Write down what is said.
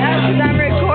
house because I'm recording.